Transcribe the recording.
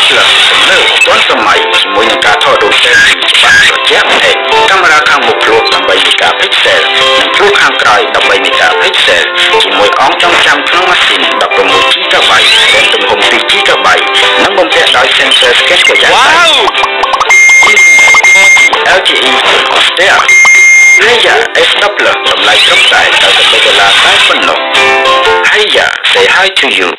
Doppler ទំនើបទាន់សម័យជាមួយនឹងការថតរូប selfie ច្បាស់ត្រជាក់ភ្នែកកាមេរ៉ាខាងមុខភ្លុក8 megapixel និងភ្លុកខាងក្រោយ13 megapixel ជាមួយអង្គចងចាំក្នុងម៉ាស៊ីន 16 GB និងទំហំ 2 GB និងបំពាក់ដោយ sensor scan ក៏យ៉ាងដែរ LTE Hostel Hiya S Doppler តម្លៃត្រឹមតែ93ដុល្លារតែប៉ុណ្ណោះ Hiya say hi to you